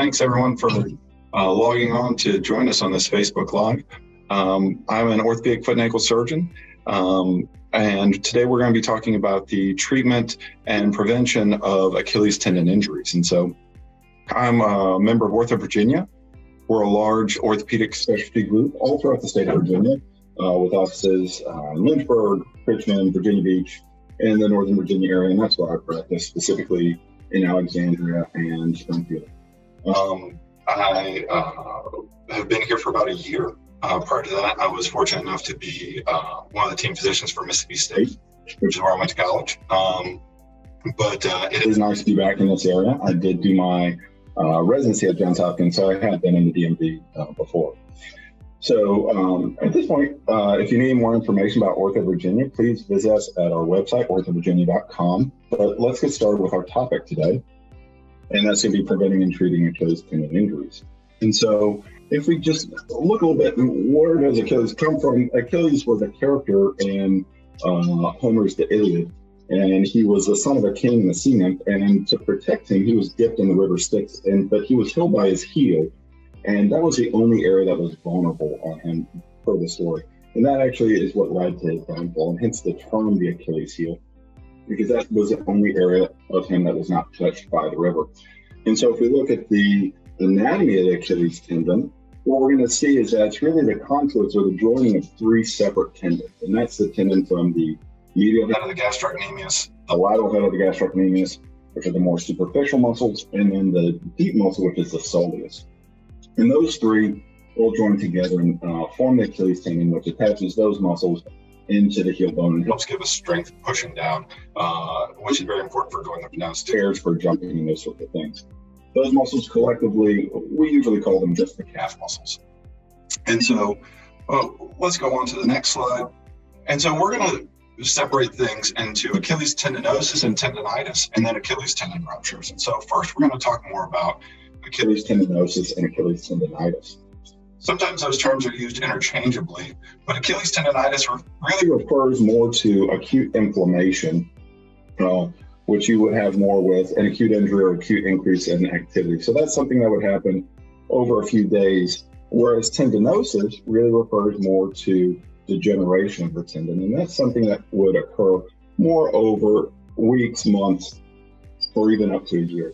thanks everyone for uh, logging on to join us on this Facebook Live. Um, I'm an orthopedic foot and ankle surgeon, um, and today we're going to be talking about the treatment and prevention of Achilles tendon injuries. And so I'm a member of Ortho Virginia. We're a large orthopedic specialty group all throughout the state of Virginia uh, with offices uh, in Lynchburg, Richmond, Virginia Beach, and the Northern Virginia area. And that's where I practice specifically in Alexandria and Springfield. Um, I uh, have been here for about a year. Uh, prior to that, I was fortunate enough to be uh, one of the team physicians for Mississippi State, which is where I went to college. Um, but uh, it is nice to be back in this area. I did do my uh, residency at Johns Hopkins, so I had been in the DMV uh, before. So um, at this point, uh, if you need more information about Ortho Virginia, please visit us at our website, orthovirginia.com. But let's get started with our topic today, and that's going to be preventing and treating Achilles tendon injuries. And so if we just look a little bit, where does Achilles come from? Achilles was a character in uh, Homer's The Iliad, and he was the son of a king in the sea nymph. And to protect him, he was dipped in the river Styx, and but he was killed by his heel and that was the only area that was vulnerable on him for the story. And that actually is what led to his downfall, and hence the term the Achilles heel, because that was the only area of him that was not touched by the river. And so if we look at the anatomy of the Achilles tendon, what we're going to see is that it's really the confluence or the joining of three separate tendons. And that's the tendon from the medial head of the gastrocnemius, the lateral head of the gastrocnemius, which are the more superficial muscles, and then the deep muscle, which is the soleus. And those three all join together and uh, form the Achilles tendon, which attaches those muscles into the heel bone and helps give us strength pushing down, uh, which is very important for going up and down stairs, for jumping, and those sorts of things. Those muscles collectively, we usually call them just the calf muscles. And so uh, let's go on to the next slide. And so we're going to separate things into Achilles tendinosis and tendonitis, and then Achilles tendon ruptures. And so first, we're going to talk more about Achilles tendinosis and Achilles tendonitis. Sometimes those terms are used interchangeably, but Achilles tendonitis really refers more to acute inflammation, which you would have more with an acute injury or acute increase in activity. So that's something that would happen over a few days, whereas tendinosis really refers more to degeneration of the tendon, and that's something that would occur more over weeks, months, or even up to a year.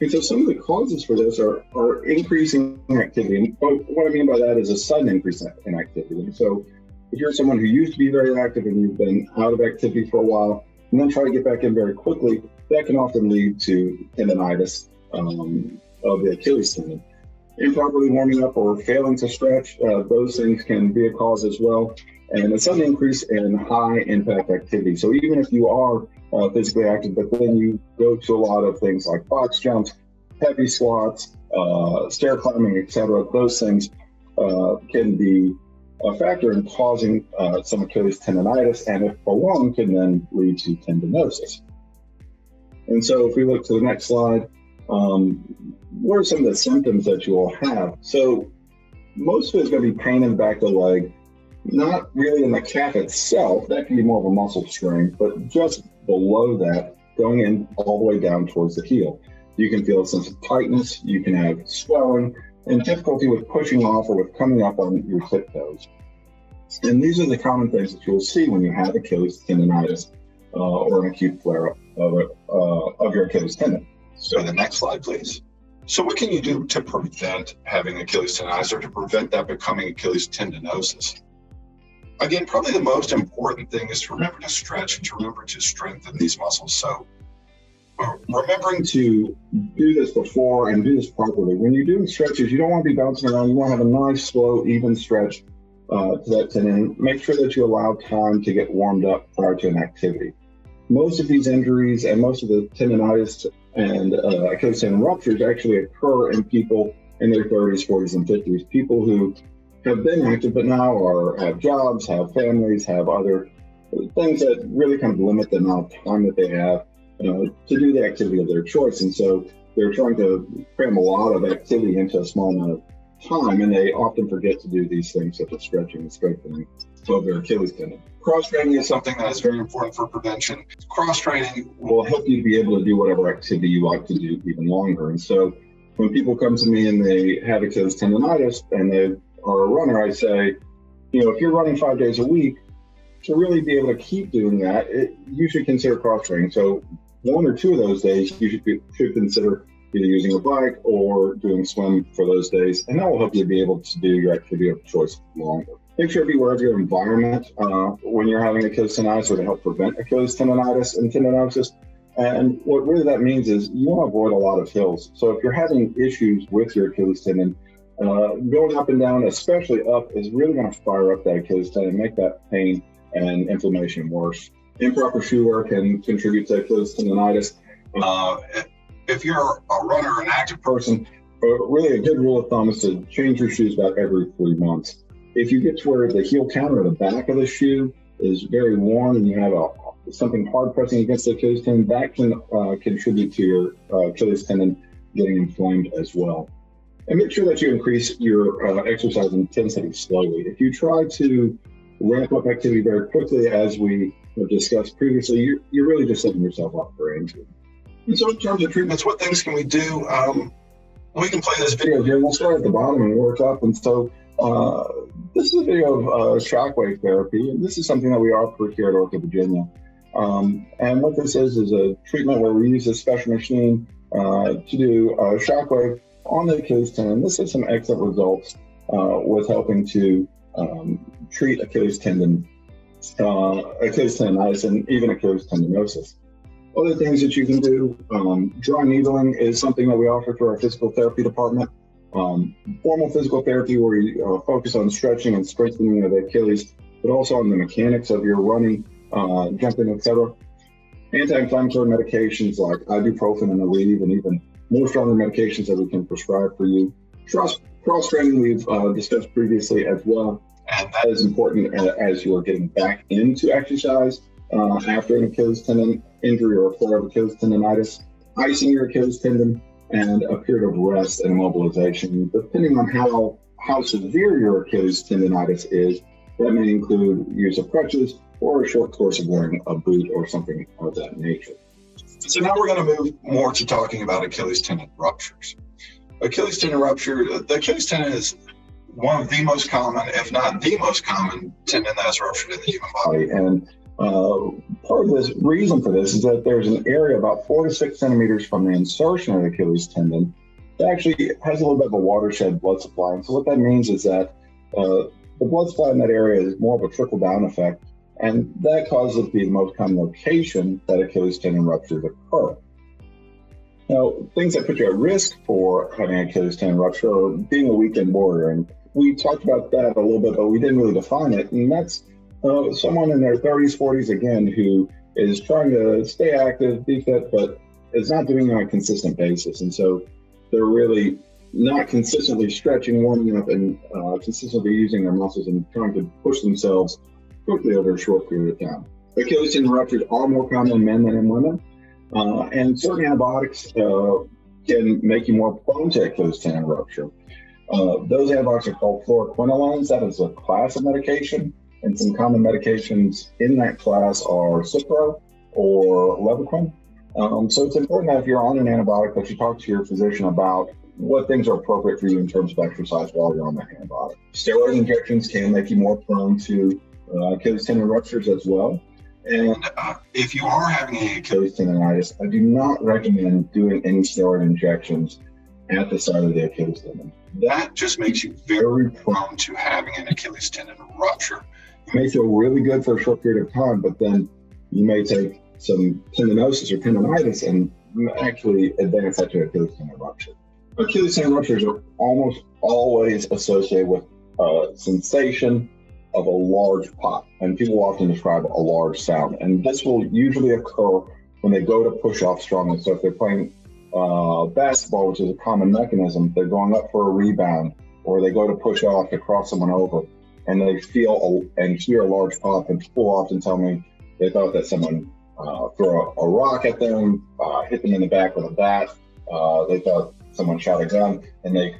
And so some of the causes for this are, are increasing activity. And what I mean by that is a sudden increase in activity. And so if you're someone who used to be very active and you've been out of activity for a while, and then try to get back in very quickly, that can often lead to tendonitis um, of the Achilles tendon. Improperly warming up or failing to stretch, uh, those things can be a cause as well. And a sudden increase in high impact activity. So even if you are uh, physically active, but then you go to a lot of things like box jumps, heavy squats, uh, stair climbing, etc. Those things uh, can be a factor in causing uh, some Achilles tendonitis, and if prolonged, can then lead to tendinosis. And so, if we look to the next slide, um, what are some of the symptoms that you will have? So, most of it is going to be pain in the back of the leg, not really in the calf itself. That can be more of a muscle strain, but just below that, going in all the way down towards the heel. You can feel a sense of tightness, you can have swelling, and difficulty with pushing off or with coming up on your tiptoes. And these are the common things that you'll see when you have Achilles tendonitis uh, or an acute flare up of, uh, of your Achilles tendon. So, the next slide, please. So, what can you do to prevent having Achilles tendonitis or to prevent that becoming Achilles tendinosis? Again, probably the most important thing is to remember to stretch and to remember to strengthen these muscles. So, uh, remembering to do this before and do this properly. When you're doing stretches, you don't want to be bouncing around. You want to have a nice, slow, even stretch uh, to that tendon. Make sure that you allow time to get warmed up prior to an activity. Most of these injuries and most of the tendonitis and uh, Achilles tendon ruptures actually occur in people in their 30s, 40s, and 50s. People who have been active, but now are have jobs, have families, have other things that really kind of limit the amount of time that they have to do the activity of their choice. And so they're trying to cram a lot of activity into a small amount of time, and they often forget to do these things such as stretching and strengthening of their Achilles tendon. Cross training is something that is very important for prevention. Cross training will help you be able to do whatever activity you like to do even longer. And so when people come to me and they have Achilles tendonitis and they are a runner, I say, you know, if you're running five days a week, to really be able to keep doing that, it, you should consider cross training. So one or two of those days, you should be, should consider either using a bike or doing swim for those days, and that will help you be able to do your activity of choice longer. Make sure to be aware of your environment uh, when you're having Achilles tendonitis or to help prevent Achilles tendonitis and tendinosis. And what really that means is you want to avoid a lot of hills. So if you're having issues with your Achilles tendon, uh, going up and down, especially up, is really going to fire up that Achilles tendon, make that pain and inflammation worse. Improper shoe wear can contribute to Achilles tendonitis. Uh, if you're a runner an active person, uh, really a good rule of thumb is to change your shoes about every three months. If you get to where the heel counter the back of the shoe is very worn and you have a something hard pressing against the Achilles tendon, that can uh, contribute to your uh, Achilles tendon getting inflamed as well. And make sure that you increase your uh, exercise intensity slowly. If you try to ramp up activity very quickly, as we have discussed previously, you're, you're really just setting yourself up for injury. And so, in terms of treatments, what things can we do? Um, we can play this video here. We'll start at the bottom and work up. And so, uh, this is a video of uh, shockwave therapy, and this is something that we offer here at Ortho Virginia. Um, and what this is is a treatment where we use a special machine uh, to do a shockwave on the Achilles tendon. This is some excellent results uh, with helping to um, treat Achilles tendon, uh, Achilles tendonitis, and even Achilles tendinosis. Other things that you can do, um, dry needling is something that we offer through our physical therapy department. Um, formal physical therapy where you uh, focus on stretching and strengthening of the Achilles, but also on the mechanics of your running, uh, jumping, etc. Anti-inflammatory medications like ibuprofen and Aleve, and even more stronger medications that we can prescribe for you. Cross, training we've uh, discussed previously as well, and that is important as you are getting back into exercise uh, after an Achilles tendon injury or a flare of Achilles tendonitis, icing your Achilles tendon, and a period of rest and immobilization. Depending on how how severe your Achilles tendonitis is, that may include use of crutches or a short course of wearing a boot or something of that nature. So now we're going to move more to talking about Achilles tendon ruptures. Achilles tendon rupture, the Achilles tendon is one of the most common, if not the most common tendon that's ruptured in the human body. And uh, part of the reason for this is that there's an area about four to six centimeters from the insertion of the Achilles tendon that actually has a little bit of a watershed blood supply. And so what that means is that uh, the blood supply in that area is more of a trickle down effect, and that causes it to be the most common location that Achilles tendon ruptures occur. Now, things that put you at risk for having Achilles tendon rupture are being a weekend warrior, and we talked about that a little bit, but we didn't really define it, and that's uh, someone in their 30s, 40s again, who is trying to stay active, be fit, but is not doing it on a consistent basis. And so they're really not consistently stretching, warming up, and uh, consistently using their muscles and trying to push themselves quickly over a short period of time. Achilles tendon ruptures are more common in men than in women, uh, and certain antibiotics uh, can make you more prone to Achilles tendon rupture. Uh, those antibiotics are called fluoroquinolones. That is a class of medication and some common medications in that class are Cipro or Levaquin. Um, so it's important that if you're on an antibiotic, that you talk to your physician about what things are appropriate for you in terms of exercise while you're on that antibiotic. Steroid injections can make you more prone to uh, Achilles tendon ruptures as well. And uh, if you are having Achilles tendonitis, I do not recommend doing any steroid injections at the site of the Achilles tendon. That just makes you very prone to having an Achilles tendon rupture It may feel really good for a short period of time, but then you may take some tendinosis or tendonitis and actually advance that to Achilles tendon rupture. Achilles tendon ruptures are almost always associated with a sensation of a large pop, and people often describe a large sound. And this will usually occur when they go to push off strongly. So if they're playing uh, basketball, which is a common mechanism, they're going up for a rebound, or they go to push off to cross someone over and they feel a, and hear a large pop. And people often tell me they thought that someone uh, threw a, a, rock at them, uh, hit them in the back with a bat. Uh, they thought someone shot a gun, and they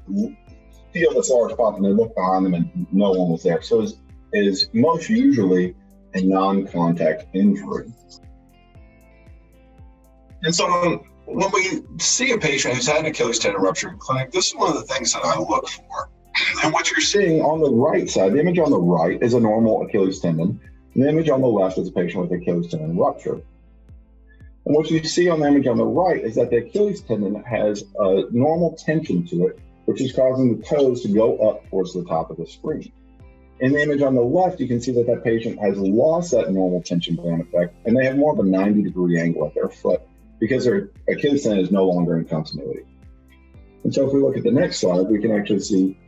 feel this large pop, and they look behind them, and no one was there. So it is most usually a non-contact injury. And so um, when we see a patient who's had an Achilles tendon rupture in clinic, this is one of the things that I look for. And what you're seeing on the right side, the image on the right is a normal Achilles tendon, the image on the left is a patient with Achilles tendon rupture. And what you see on the image on the right is that the Achilles tendon has a normal tension to it, which is causing the toes to go up towards the top of the screen. In the image on the left, you can see that that patient has lost that normal tension band effect, and they have more of a 90 degree angle at their foot because their Achilles tendon is no longer in continuity. And so if we look at the next slide, we can actually see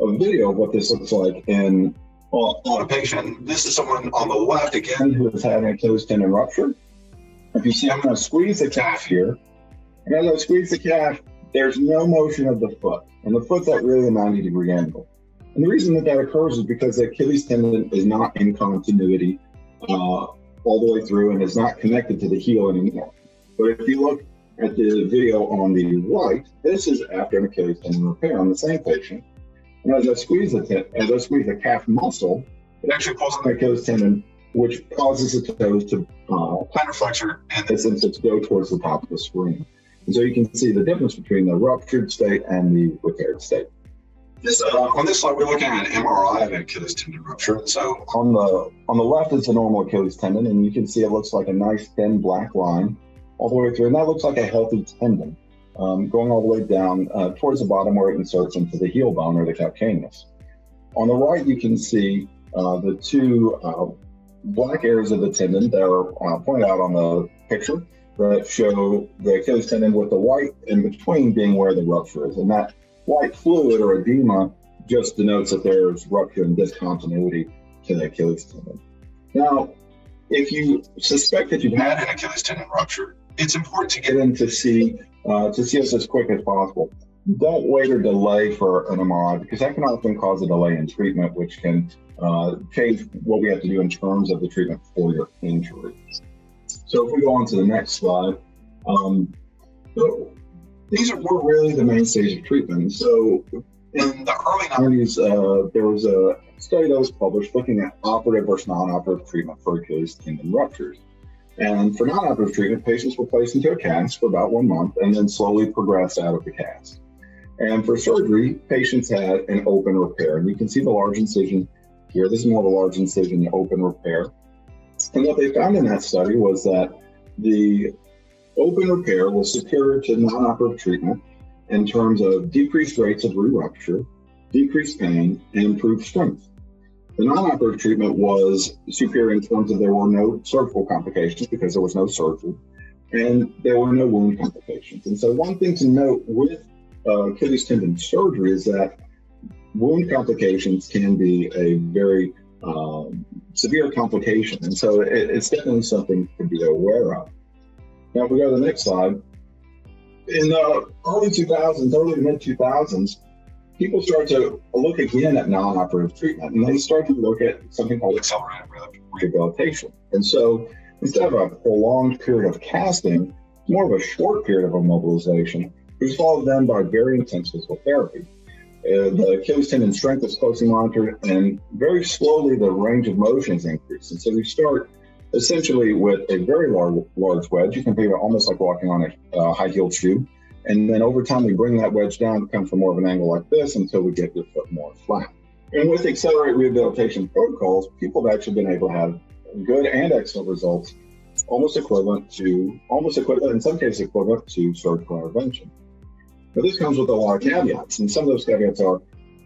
a video of what this looks like in well, on a patient. This is someone on the left again who has had having Achilles tendon rupture. If you see, I'm going to squeeze the calf here. And as I squeeze the calf, there's no motion of the foot. And the foot's at really a 90 degree angle. And the reason that that occurs is because the Achilles tendon is not in continuity uh, all the way through and is not connected to the heel anymore. But if you look at the video on the right, this is after an Achilles tendon repair on the same patient. And as I squeeze the as I squeeze the calf muscle, it actually pulls on the Achilles tendon, which causes the toes to uh, plantar flexor and this instance go towards the top of the screen. And so you can see the difference between the ruptured state and the repaired state. This, uh, on this slide, we're looking at an MRI of an Achilles tendon rupture. So on the on the left is a normal Achilles tendon, and you can see it looks like a nice thin black line all the way through, and that looks like a healthy tendon um, going all the way down uh, towards the bottom where it inserts into the heel bone or the calcaneus. On the right, you can see uh, the two uh, black areas of the tendon that are uh, pointed out on the picture that show the Achilles tendon with the white in between being where the rupture is. And that white fluid or edema just denotes that there's rupture and discontinuity to the Achilles tendon. Now, if you suspect that you've had an Achilles tendon rupture, it's important to get in to see uh, to see us as quick as possible. Don't wait or delay for an MRI because that can often cause a delay in treatment, which can uh, change what we have to do in terms of the treatment for your injury. So if we go on to the next slide, um, these are, were really the mainstays of treatment. So in the early 90s, uh, there was a study that was published looking at operative versus non-operative treatment for Achilles tendon ruptures. And for non-operative treatment, patients were placed into a cast for about one month and then slowly progressed out of the cast. And for surgery, patients had an open repair. And you can see the large incision here. This is more of a large incision open repair. And what they found in that study was that the open repair was superior to non-operative treatment in terms of decreased rates of re-rupture, decreased pain, and improved strength. The non-operative treatment was superior in terms of there were no surgical complications because there was no surgery, and there were no wound complications. And so, one thing to note with uh, Achilles tendon surgery is that wound complications can be a very um, severe complication, and so it, it's definitely something to be aware of. Now, if we go to the next slide, in the early 2000s, early mid 2000s, people start to look again at non-operative treatment and they start to look at something called accelerated rehabilitation. And so instead of a prolonged period of casting, more of a short period of immobilization, was followed then by very intense physical therapy. Uh, the Achilles tendon strength is closely monitored, and very slowly the range of motion is increased. And so we start essentially with a very large, large wedge. You can think of it almost like walking on a uh, high heeled shoe. And then over time, we bring that wedge down, to come from more of an angle like this until we get your foot more flat. And with accelerated rehabilitation protocols, people have actually been able to have good and excellent results, almost equivalent to, almost equivalent, in some cases, equivalent to surgical intervention. But this comes with a lot of caveats. And some of those caveats are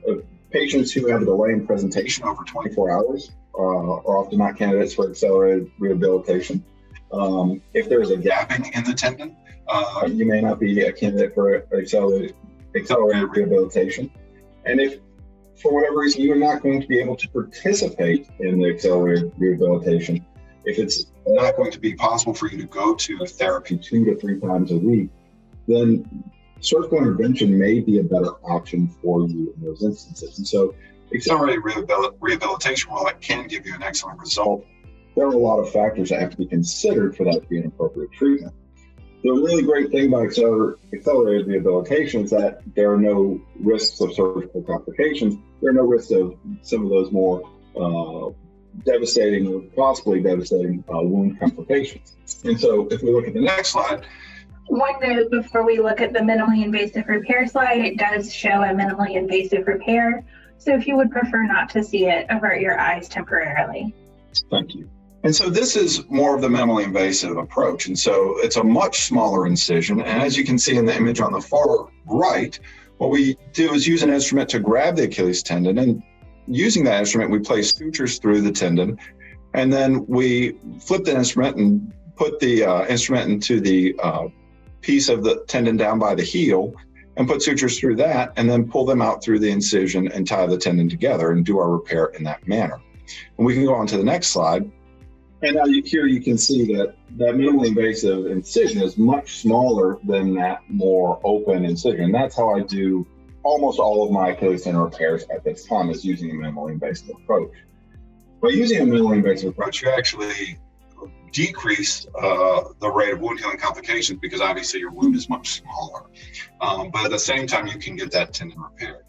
uh, patients who have a delay in presentation over 24 hours uh, are often not candidates for accelerated rehabilitation. Um, if there's a gapping in the tendon, uh, you may not be a candidate for accelerated, accelerated rehabilitation. And if for whatever reason you're not going to be able to participate in the accelerated rehabilitation, if it's not going to be possible for you to go to therapy two to three times a week, then surgical intervention may be a better option for you in those instances. And so, accelerated rehabilitation, while it can give you an excellent result, there are a lot of factors that have to be considered for that to be an appropriate treatment the really great thing about accelerated rehabilitation is that there are no risks of surgical complications. There are no risks of some of those more uh, devastating or possibly devastating uh, wound complications. And so, if we look at the next slide, One note before we look at the minimally invasive repair slide, it does show a minimally invasive repair. So if you would prefer not to see it, avert your eyes temporarily. Thank you. And so this is more of the minimally invasive approach. And so it's a much smaller incision. And as you can see in the image on the far right, what we do is use an instrument to grab the Achilles tendon. And using that instrument, we place sutures through the tendon. And then we flip the instrument and put the uh, instrument into the uh, piece of the tendon down by the heel and put sutures through that and then pull them out through the incision and tie the tendon together and do our repair in that manner. And we can go on to the next slide. And now you, here you can see that that minimally invasive incision is much smaller than that more open incision. And that's how I do almost all of my Achilles tendon repairs at this time is using a minimally invasive approach. By using a minimally invasive approach, you actually decrease uh, the rate of wound healing complications because obviously your wound is much smaller. Um, but at the same time, you can get that tendon repaired.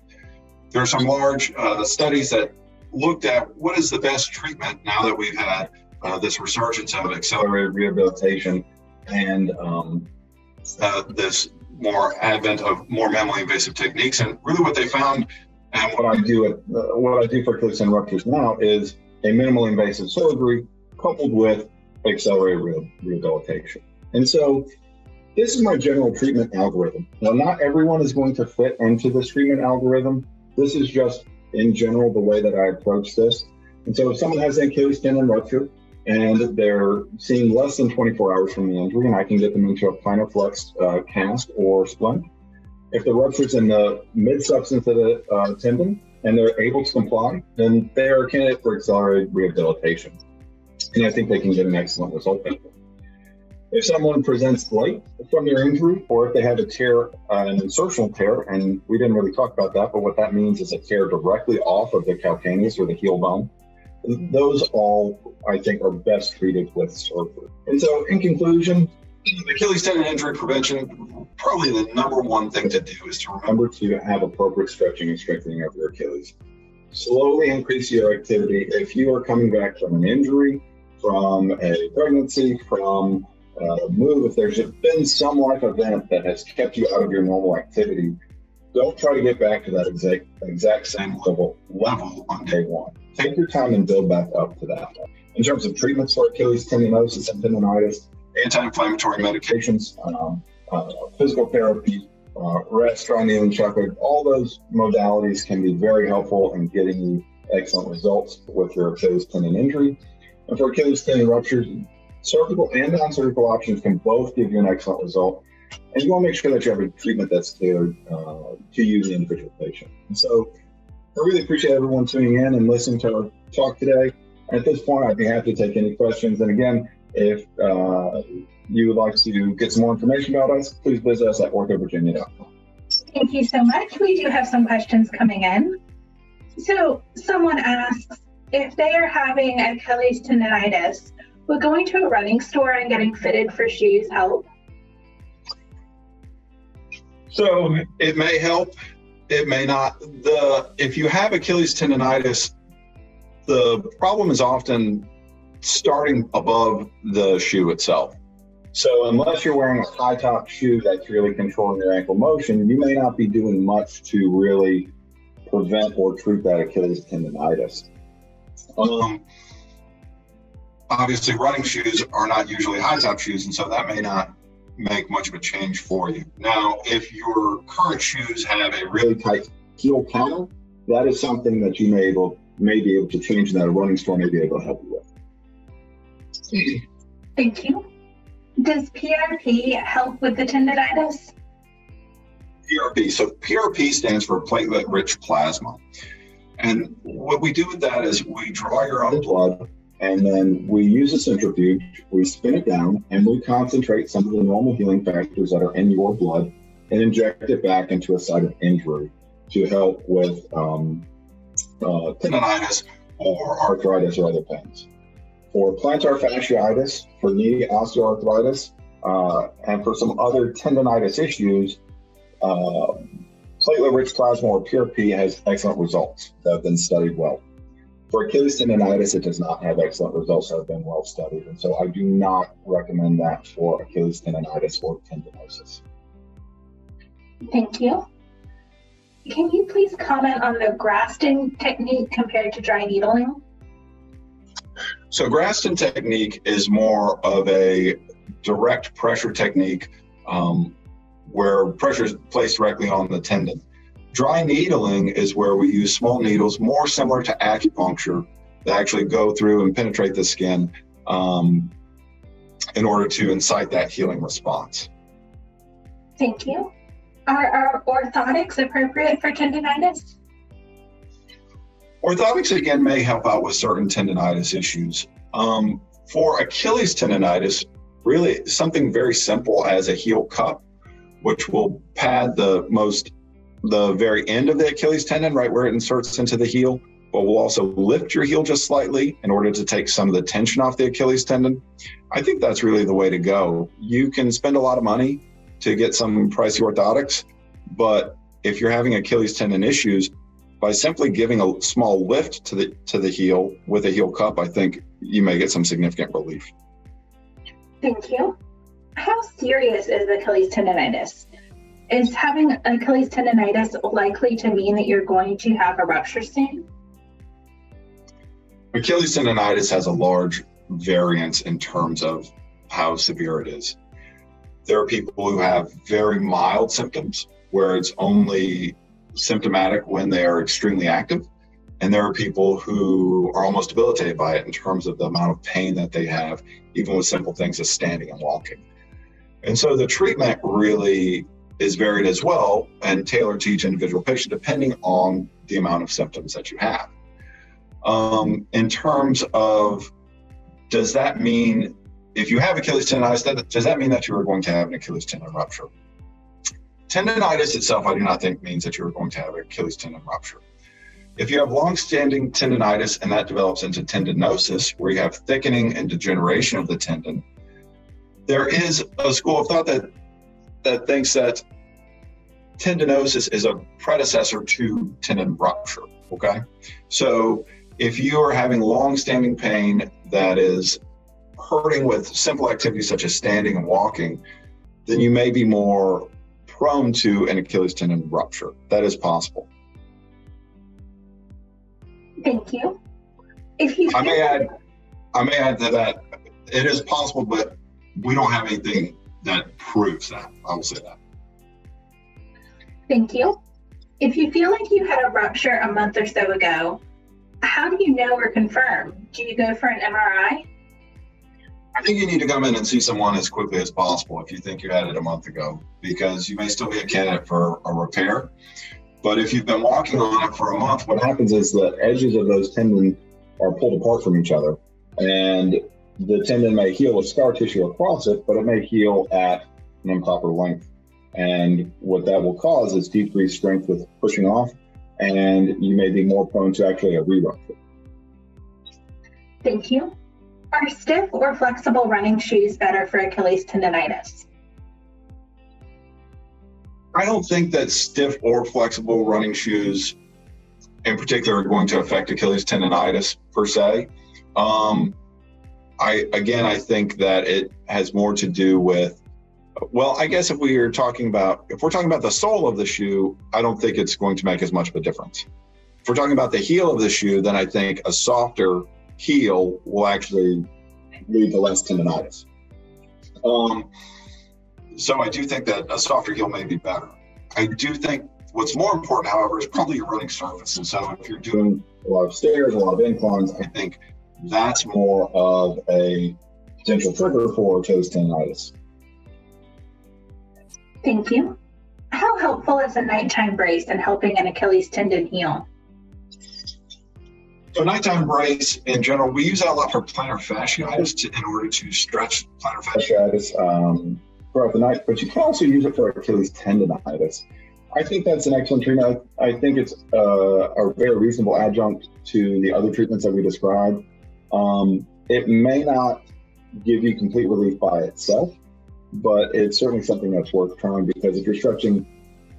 There are some large uh, studies that looked at what is the best treatment now that we've had uh, this resurgence of accelerated rehabilitation and um, uh, this more advent of more minimally invasive techniques. And really, what they found, and what I do at uh, what I do for Achilles and ruptures now is a minimally invasive surgery coupled with accelerated re- rehabilitation. And so, this is my general treatment algorithm. Now, not everyone is going to fit into this treatment algorithm. This is just in general the way that I approach this. And so, if someone has an Achilles tendon rupture, and they're seeing less than 24 hours from the injury, and I can get them into a plantar flex uh, cast or splint. If the rupture's in the mid substance of the uh, tendon and they're able to comply, then they are a candidate for accelerated rehabilitation. And I think they can get an excellent result. If someone presents late from their injury, or if they have a tear, uh, an insertional tear, and we didn't really talk about that, but what that means is a tear directly off of the calcaneus or the heel bone those all, I think, are best treated with surgery. And so, in conclusion, Achilles tendon injury prevention, probably the number one thing to do is to remember to have appropriate stretching and strengthening of your Achilles. Slowly increase your activity. If you are coming back from an injury, from a pregnancy, from a move, if there's been some life event that has kept you out of your normal activity, don't try to get back to that exact exact same level level on day one. Take your time and build back up to that. In terms of treatments for Achilles tendinosis and tendonitis, anti-inflammatory medications, um, uh, physical therapy, uh, rest, needling chocolate, all those modalities can be very helpful in getting you excellent results with your Achilles tendon injury. And for Achilles tendon ruptures, surgical and non-surgical options can both give you an excellent result. And you want to make sure that you have a treatment that's tailored uh, to you, the individual patient. And so I really appreciate everyone tuning in and listening to our talk today. At this point, I'd be happy to take any questions. And again, if uh, you would like to get some more information about us, please visit us at orthovirginia.com. Thank you so much. We do have some questions coming in. So, someone asks if they are having Achilles tendonitis, would going to a running store and getting fitted for shoes help? So, it may help it may not. The if you have Achilles tendonitis, the problem is often starting above the shoe itself. So unless you're wearing a high top shoe that's really controlling your ankle motion, you may not be doing much to really prevent or treat that Achilles tendonitis. Um, obviously, running shoes are not usually high top shoes, and so that may not make much of a change for you. Now, if your current shoes have a really tight heel counter, that is something that you may able may be able to change and that a running store may be able to help you with. Thank you. Does PRP help with the tendonitis? PRP. So PRP stands for platelet rich plasma. And what we do with that is we draw your own blood and then we use a centrifuge, we spin it down, and we concentrate some of the normal healing factors that are in your blood and inject it back into a site of injury to help with um, uh, tendonitis or arthritis or other pains. For plantar fasciitis, for knee osteoarthritis, uh, and for some other tendonitis issues, uh, platelet rich plasma or PRP has excellent results that have been studied well. For Achilles tendonitis, it does not have excellent results that have been well studied. And so I do not recommend that for Achilles tendonitis or tendinosis. Thank you. Can you please comment on the Graston technique compared to dry needling? So Graston technique is more of a direct pressure technique um, where pressure is placed directly on the tendon. Dry needling is where we use small needles, more similar to acupuncture, that actually go through and penetrate the skin um, in order to incite that healing response. Thank you. Are, are orthotics appropriate for tendonitis? Orthotics again may help out with certain tendonitis issues. Um, for Achilles tendonitis, really something very simple as a heel cup, which will pad the most, the very end of the Achilles tendon, right where it inserts into the heel, but will also lift your heel just slightly in order to take some of the tension off the Achilles tendon. I think that's really the way to go. You can spend a lot of money to get some pricey orthotics, but if you're having Achilles tendon issues, by simply giving a small lift to the to the heel with a heel cup, I think you may get some significant relief. Thank you. How serious is Achilles tendonitis? Is having Achilles tendonitis likely to mean that you're going to have a rupture soon? Achilles tendonitis has a large variance in terms of how severe it is. There are people who have very mild symptoms where it's only symptomatic when they are extremely active. And there are people who are almost debilitated by it in terms of the amount of pain that they have, even with simple things as standing and walking. And so the treatment really is varied as well and tailored to each individual patient depending on the amount of symptoms that you have. Um, in terms of, does that mean if you have Achilles tendonitis, does that mean that you are going to have an Achilles tendon rupture? Tendonitis itself, I do not think means that you're going to have an Achilles tendon rupture. If you have long-standing tendonitis and that develops into tendinosis, where you have thickening and degeneration of the tendon, there is a school of thought that that thinks that tendinosis is a predecessor to tendon rupture. Okay, so if you are having long-standing pain that is hurting with simple activities such as standing and walking, then you may be more prone to an Achilles tendon rupture. That is possible. Thank you. If you I may add, I may add to that it is possible, but we don't have anything that proves that. I will say that. Thank you. If you feel like you had a rupture a month or so ago, how do you know or confirm? Do you go for an MRI? I think you need to come in and see someone as quickly as possible if you think you had it a month ago, because you may still be a candidate for a repair. But if you've been walking on it for a month, what happens is the edges of those tendons are pulled apart from each other. And the tendon may heal with scar tissue across it, but it may heal at an improper length. And what that will cause is decreased strength with pushing off, and you may be more prone to actually a re rupture. Thank you. Are stiff or flexible running shoes better for Achilles tendonitis? I don't think that stiff or flexible running shoes in particular are going to affect Achilles tendonitis per se. Um, I again, I think that it has more to do with. Well, I guess if we are talking about if we're talking about the sole of the shoe, I don't think it's going to make as much of a difference. If we're talking about the heel of the shoe, then I think a softer heel will actually lead to less tendonitis. Um, so I do think that a softer heel may be better. I do think what's more important, however, is probably your running surface. And so if you're doing a lot of stairs, a lot of inclines, I think that's more of a potential trigger for toes tendonitis. Thank you. How helpful is a nighttime brace in helping an Achilles tendon heal? So nighttime brace in general, we use that a lot for plantar fasciitis to, in order to stretch plantar fasciitis um, throughout the night, but you can also use it for Achilles tendonitis. I think that's an excellent treatment. I, I think it's uh, a very reasonable adjunct to the other treatments that we described. Um, it may not give you complete relief by itself, but it's certainly something that's worth trying because if you're stretching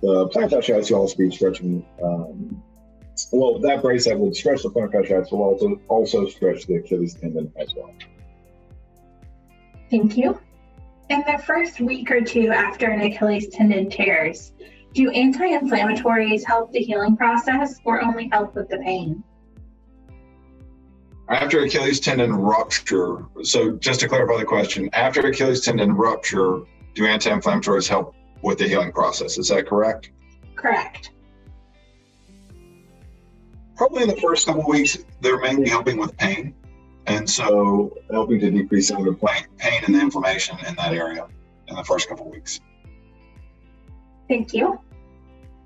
the plantar fasciitis, you'll also be stretching um, well, that brace that would stretch the plantar fasciitis will also also stretch the Achilles tendon as well. Thank you. In the first week or two after an Achilles tendon tears, do anti-inflammatories help the healing process or only help with the pain? After Achilles tendon rupture, so just to clarify the question, after Achilles tendon rupture, do anti-inflammatories help with the healing process? Is that correct? Correct. Probably in the first couple weeks, they're mainly helping with pain. And so helping to decrease some of the pain and the inflammation in that area in the first couple weeks. Thank you.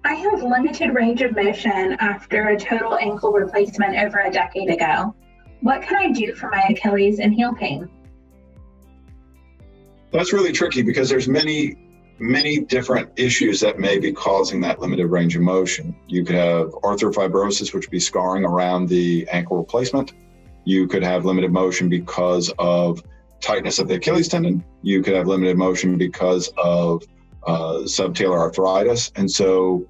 I have limited range of motion after a total ankle replacement over a decade ago. What can I do for my Achilles and heel pain? That's really tricky because there's many many different issues that may be causing that limited range of motion. You could have arthrofibrosis, which would be scarring around the ankle replacement. You could have limited motion because of tightness of the Achilles tendon. You could have limited motion because of uh, subtalar arthritis. And so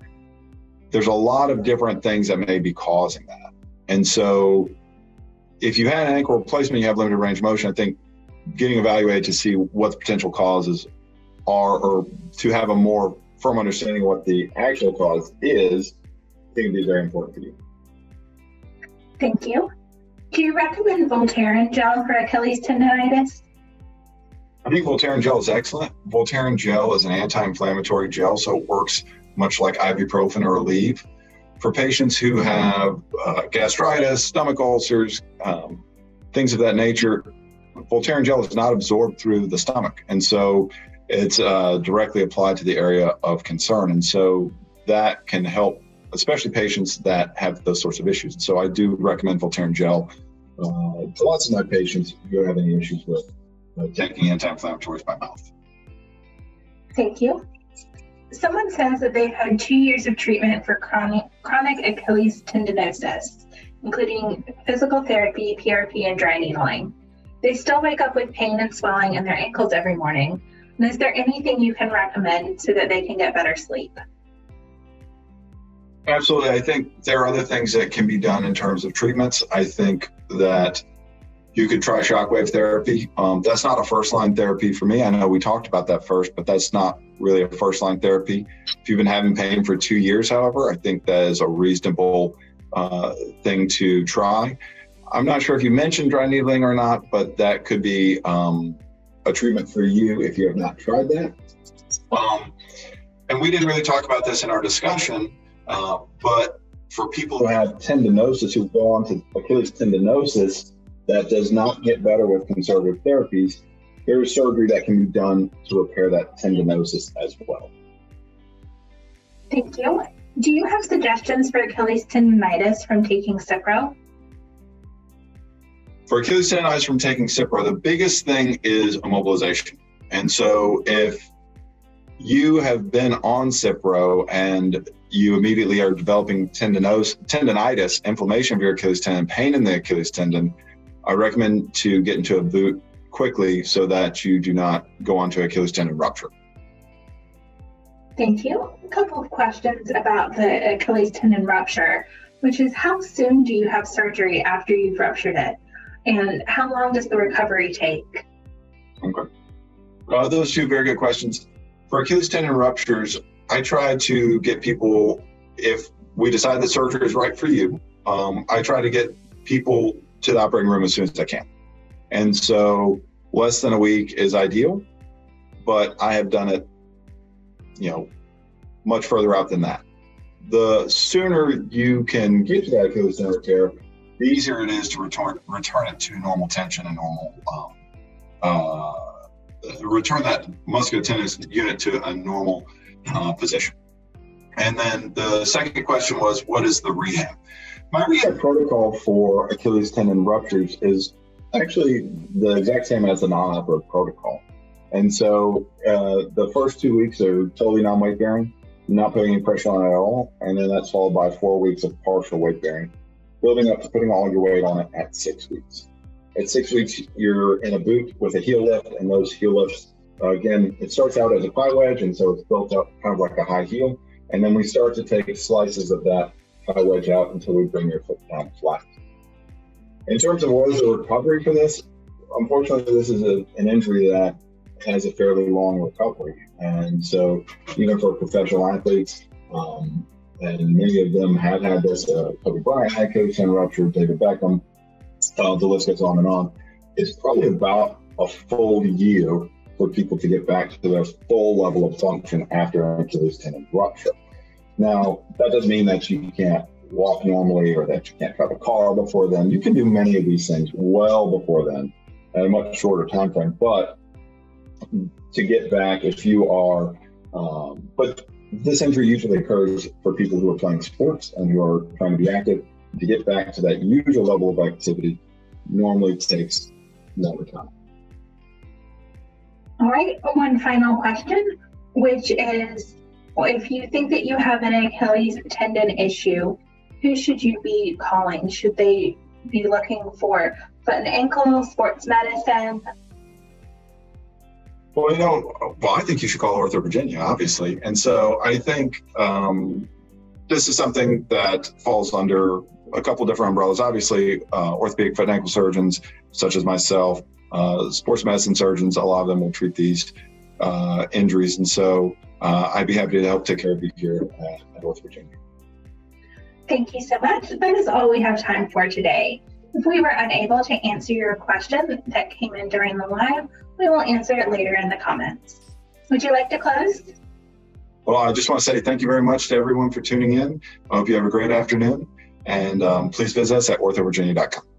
there's a lot of different things that may be causing that. And so if you had an ankle replacement, you have limited range of motion, I think getting evaluated to see what the potential causes are or to have a more firm understanding of what the actual cause is, I think would be very important for you. Thank you. Do you recommend Voltaren gel for Achilles tendonitis? I think Voltaren gel is excellent. Voltaren gel is an anti-inflammatory gel, so it works much like ibuprofen or Aleve. For patients who have uh, gastritis, stomach ulcers, um, things of that nature, Voltaren gel is not absorbed through the stomach. And so it's uh, directly applied to the area of concern. And so that can help, especially patients that have those sorts of issues. So I do recommend Voltaren gel uh, to lots of my patients who have any issues with uh, taking anti inflammatories by mouth. Thank you. Someone says that they've had two years of treatment for chronic, chronic Achilles tendinosis, including physical therapy, PRP, and dry needling. They still wake up with pain and swelling in their ankles every morning, and is there anything you can recommend so that they can get better sleep? Absolutely. I think there are other things that can be done in terms of treatments. I think that you could try shockwave therapy. Um, that's not a first line therapy for me. I know we talked about that first, but that's not really a first line therapy. If you've been having pain for two years, however, I think that is a reasonable uh, thing to try. I'm not sure if you mentioned dry needling or not, but that could be um, a treatment for you if you have not tried that. Um, and we didn't really talk about this in our discussion, uh, but for people who have tendinosis, who go on to Achilles tendinosis, that does not get better with conservative therapies, there is surgery that can be done to repair that tendinosis as well. Thank you. Do you have suggestions for Achilles tendonitis from taking Cipro? For Achilles tendonitis from taking Cipro, the biggest thing is immobilization. And so if you have been on Cipro and you immediately are developing tendinose, tendonitis, inflammation of your Achilles tendon, pain in the Achilles tendon, I recommend to get into a boot quickly so that you do not go on to Achilles tendon rupture. Thank you. A couple of questions about the Achilles tendon rupture, which is how soon do you have surgery after you've ruptured it? And how long does the recovery take? Okay. Uh, those two very good questions. For Achilles tendon ruptures, I try to get people, if we decide that surgery is right for you, um, I try to get people to the operating room as soon as I can. And so less than a week is ideal, but I have done it, you know, much further out than that. The sooner you can get to that Achilles tendon repair, the easier it is to return return it to normal tension and normal um, uh, return that muscular tendon unit to a normal uh, position. And then the second question was, what is the rehab? My rehab protocol for Achilles tendon ruptures is actually the exact same as the non-operative protocol. And so uh, the first two weeks are totally non-weight bearing, not putting any pressure on it at all, and then that's followed by four weeks of partial weight bearing building up to putting all your weight on it at six weeks. At six weeks, you're in a boot with a heel lift, and those heel lifts, uh, again, it starts out as a pie wedge, and so it's built up kind of like a high heel. And then we start to take slices of that pie wedge out until we bring your foot down flat. In terms of what is the recovery for this, unfortunately, this is a, an injury that has a fairly long recovery. And so, even for professional athletes, um, and many of them have had this, uh, Kobe Bryant had ACL rupture, David Beckham, uh, the list goes on and on. It's probably about a full year for people to get back to their full level of function after an Achilles tendon rupture. Now, that doesn't mean that you can't walk normally or that you can't drive a car before then. You can do many of these things well before then at a much shorter time frame. But to get back, if you are, um, but this injury usually occurs for people who are playing sports and who are trying to be active. To get back to that usual level of activity normally takes longer time. All right, one final question, which is if you think that you have an Achilles tendon issue, who should you be calling? Should they be looking for foot and ankle, sports medicine? Well, you know, well, I think you should call Ortho Virginia, obviously. And so I think um, this is something that falls under a couple different umbrellas. Obviously, uh, orthopedic foot and ankle surgeons, such as myself, uh, sports medicine surgeons, a lot of them will treat these uh, injuries. And so uh, I'd be happy to help take care of you here at, at Ortho Virginia. Thank you so much. That is all we have time for today. If we were unable to answer your question that came in during the live, we will answer it later in the comments. Would you like to close? Well, I just want to say thank you very much to everyone for tuning in. I hope you have a great afternoon. And um, please visit us at orthovirginia.com.